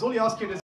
Is all asking is